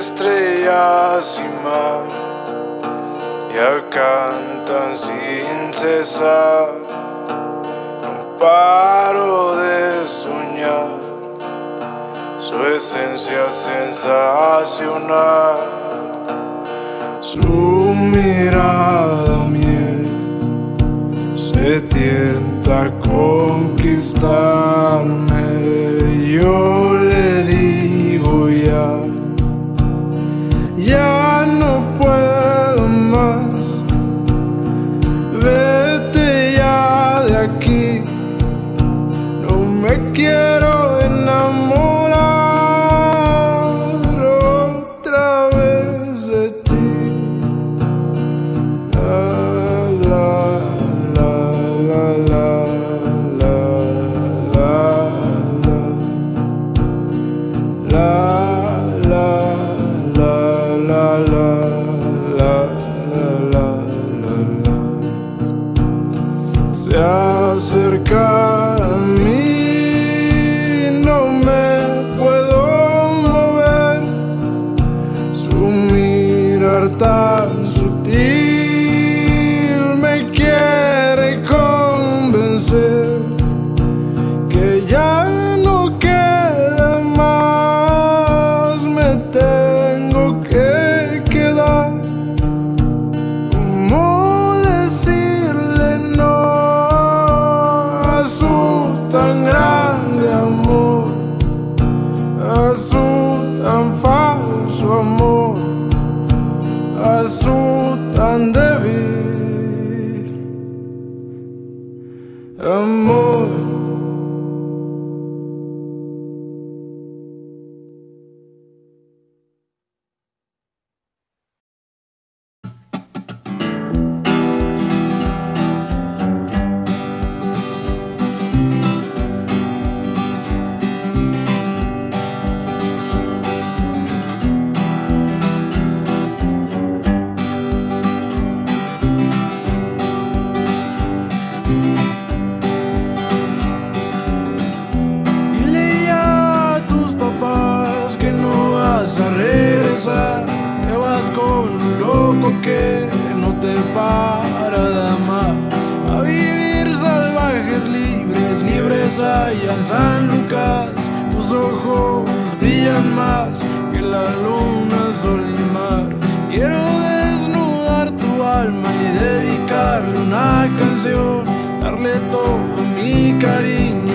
Estrellas y mar ya cantan sin cesar. No paro de soñar, su esencia sensacional. Su mirada miel se tienta a conquistarme. Yo que la luna, sol y mar. Quiero desnudar tu alma y dedicarle una canción, darle todo mi cariño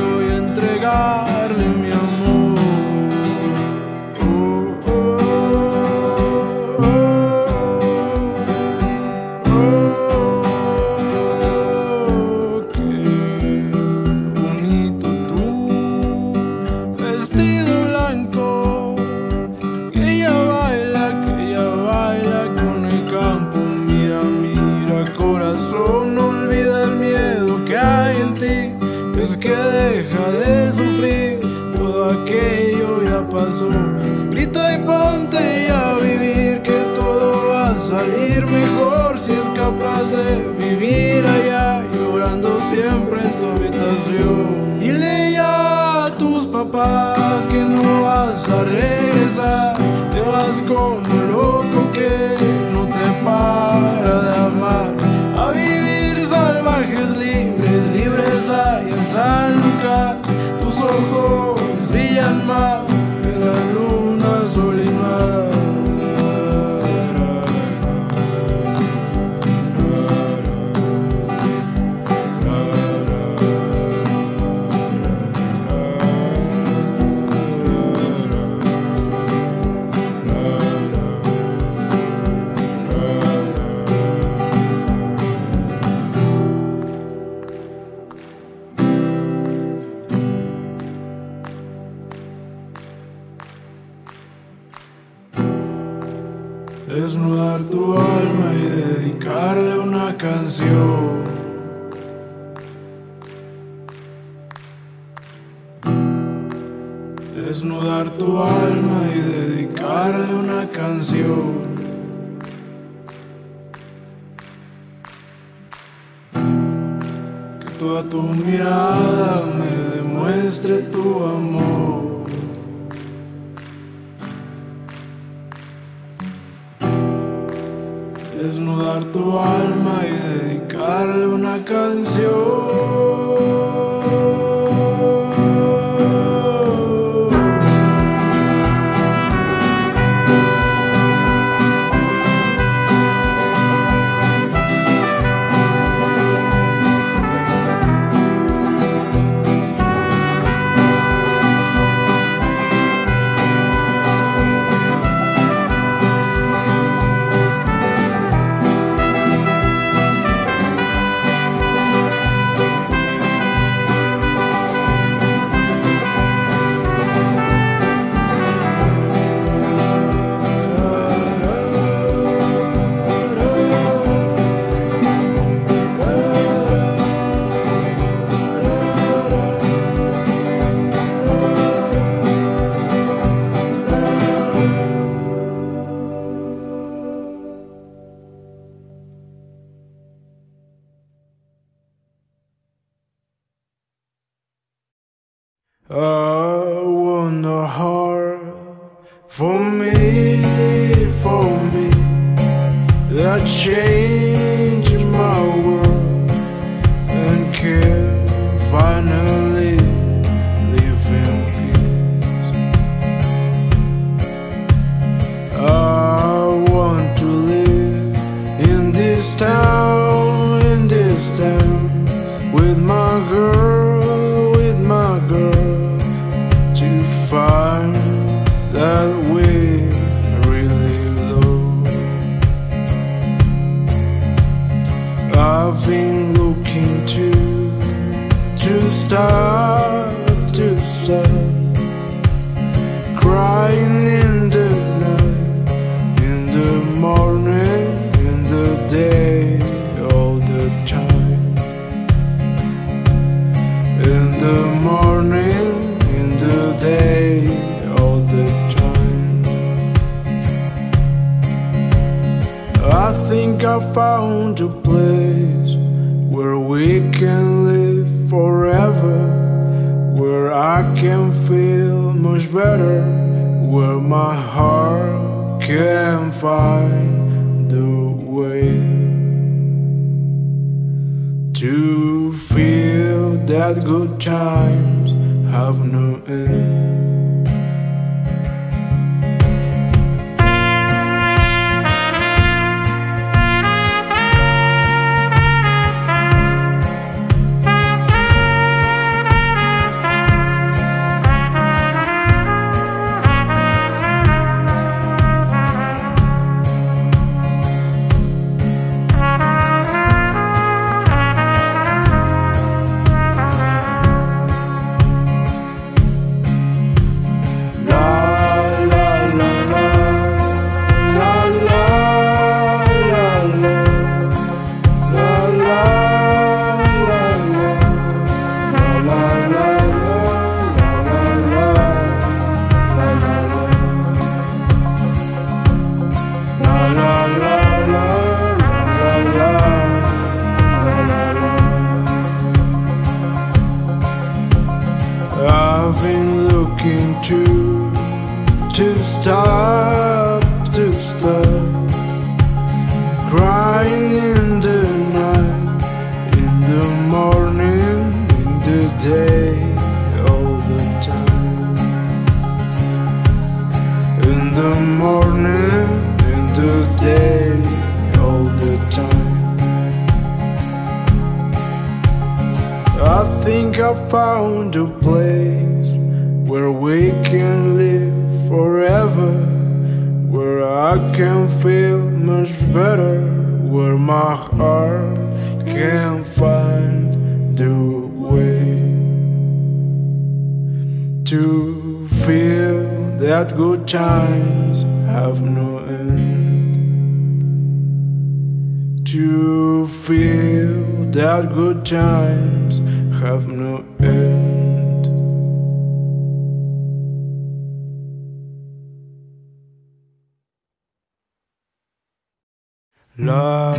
que no vas a regresar. Te vas como loco que no te para de amar. A vivir salvajes libres, libres allá en San Lucas. desnudar tu alma y dedicarle una canción. Desnudar tu alma y dedicarle una canción. Que toda tu mirada me demuestre tu amor. Tu alma y dedicarle una canción. Can feel much better, where my heart can find the way to feel that good times have no end. In the night, in the morning, in the day, all the time. In the morning, in the day, all the time. I think I found a place where we can live forever, where I can feel much better, where my heart can find the way to feel that good times have no end. To feel that good times have no end. La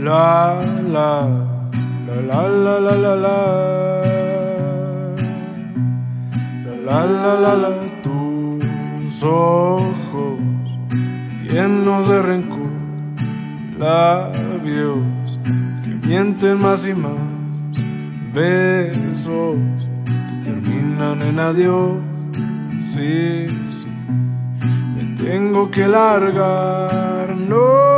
la la la la la la la la la la la tus ojos llenos de rencor labios que mienten más y más, besos que terminan en adiós. Sí, sí, me tengo que largar, no,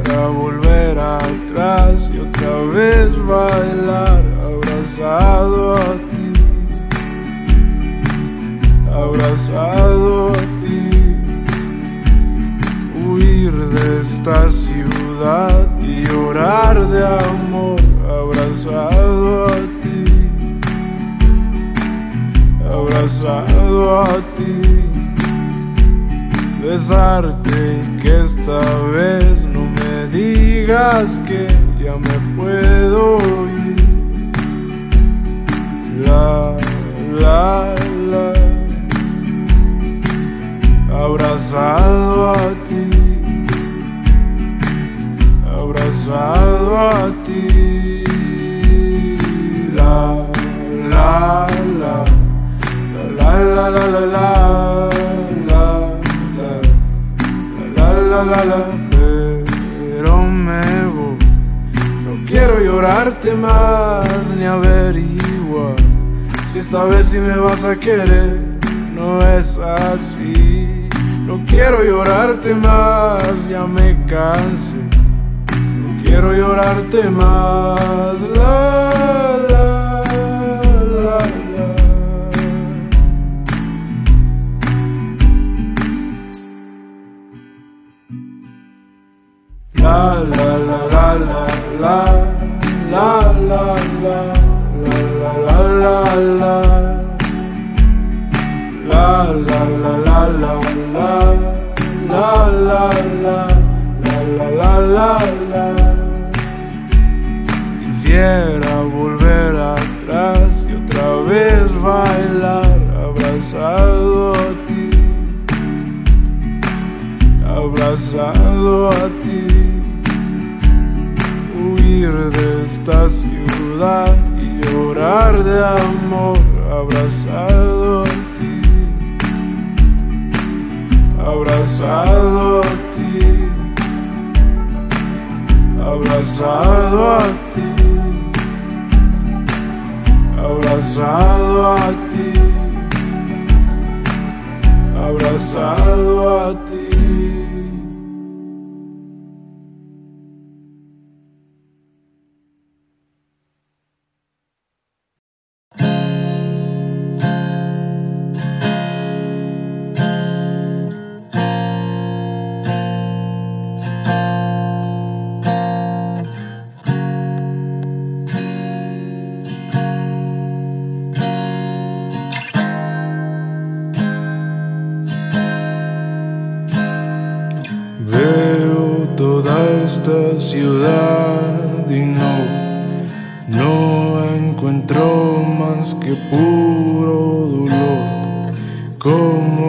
esta ciudad y llorar de amor abrazado a ti, abrazado a ti, besarte y que esta vez no me digas que ya me puedo ir. La, la, la, abrazado a ti, a ti. La, la, la, la, la, la, la, la, la, la, la, la, pero me voy. No quiero llorarte más ni averiguar si esta vez sí me vas a querer. No es así. No quiero llorarte más, ya me cansé. Quiero llorarte más. La la la la la la la la la la La la la la la la la de amor, abrazado a ti, abrazado a ti, abrazado a ti, abrazado a ti, abrazado a ti.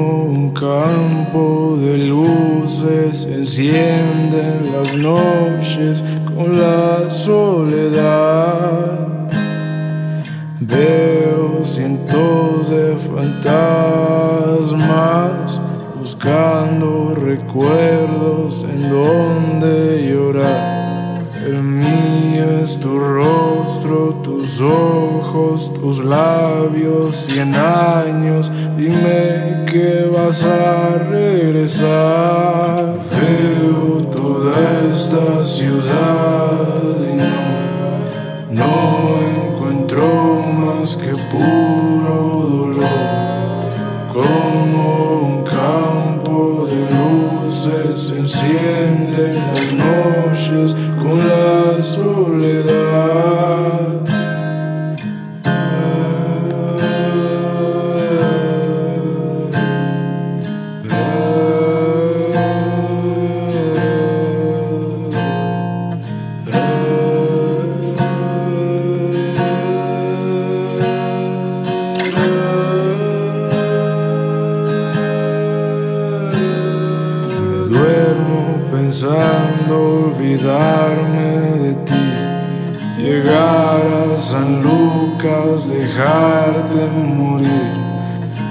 Un campo de luces se encienden las noches con la soledad. Veo cientos de fantasmas buscando recuerdos en donde llorar. El mío es tu rostro, tus ojos, tus labios, cien años. Dime que vas a regresar. Veo toda esta ciudad y no, no encuentro más que puro dolor.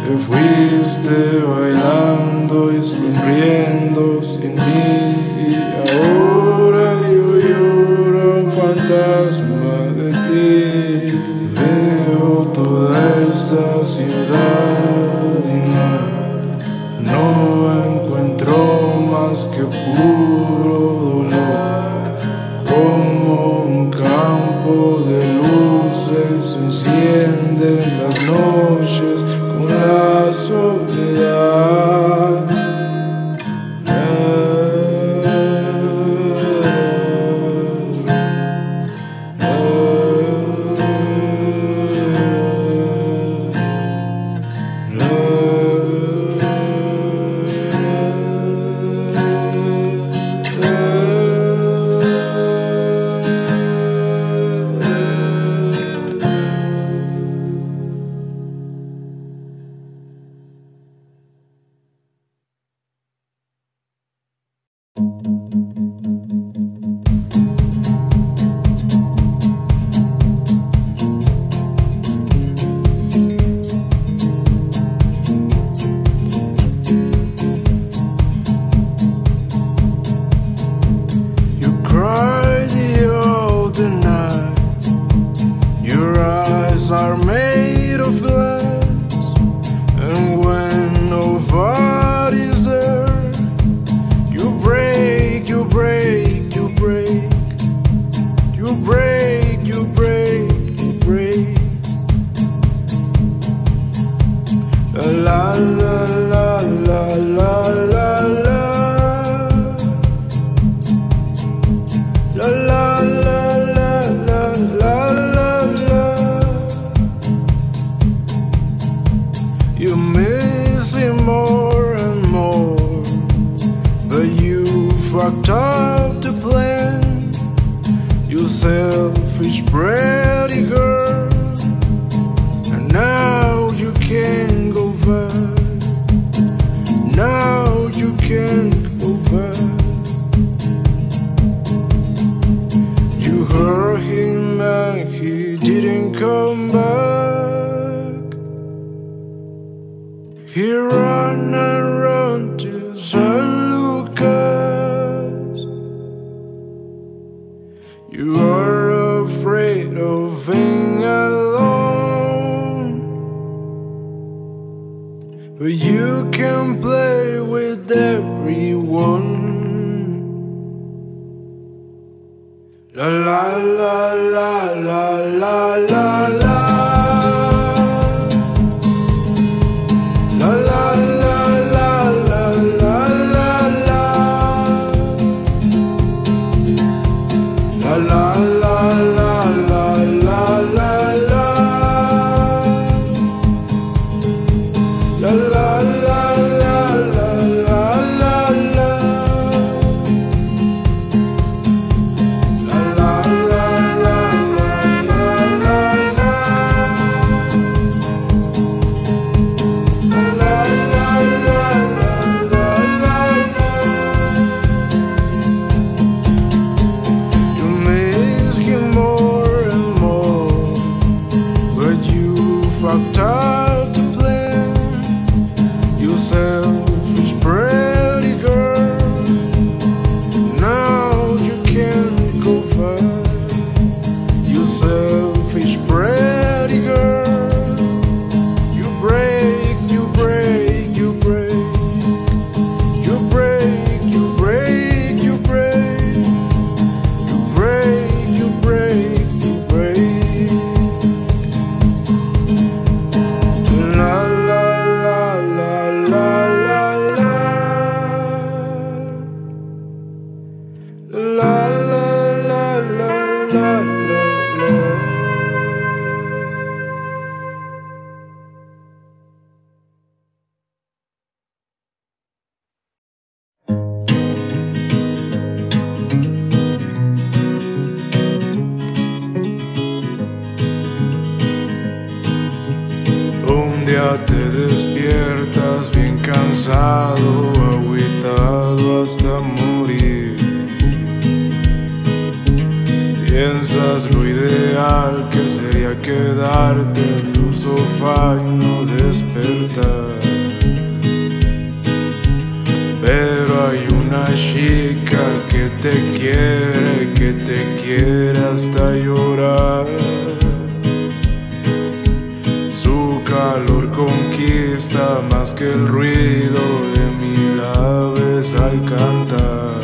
Te fuiste bailando y sonriendo sin mí la hasta llorar. Su calor conquista más que el ruido de mi laves al cantar.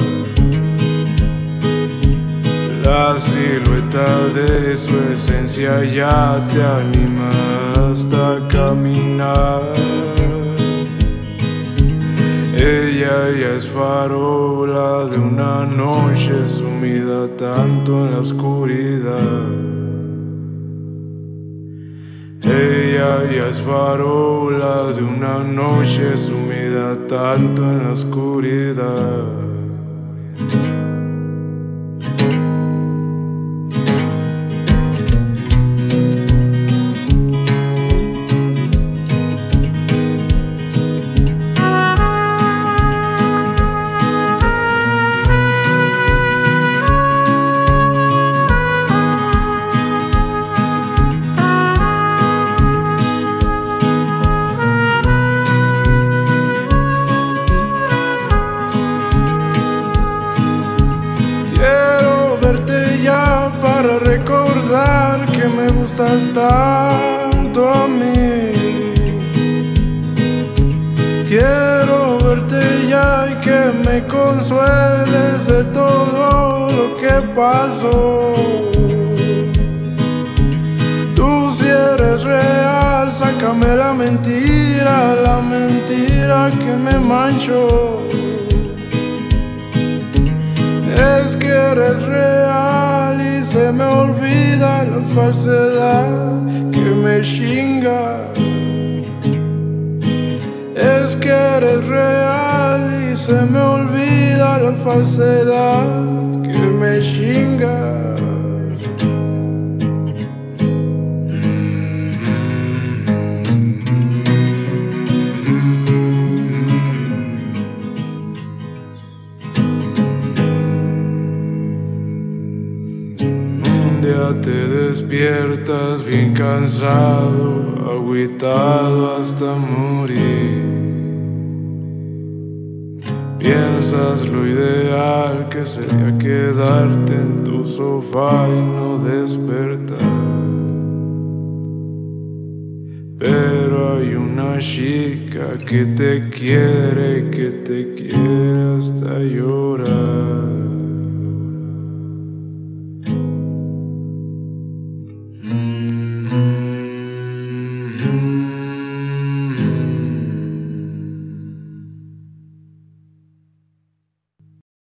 La silueta de su esencia ya te anima hasta caminar. Ella es farola de una noche sumida tanto en la oscuridad. Ella ya es farola de una noche sumida tanto en la oscuridad. Pasó. Tú si eres real, sácame la mentira, la mentira que me manchó. Es que eres real y se me olvida la falsedad que me chinga. Es que eres real y se me olvida la falsedad que me chinga. Un día te despiertas bien cansado, agüitado hasta morir. Lo ideal que sería quedarte en tu sofá y no despertar. Pero hay una chica que te quiere, que te quiere hasta llorar.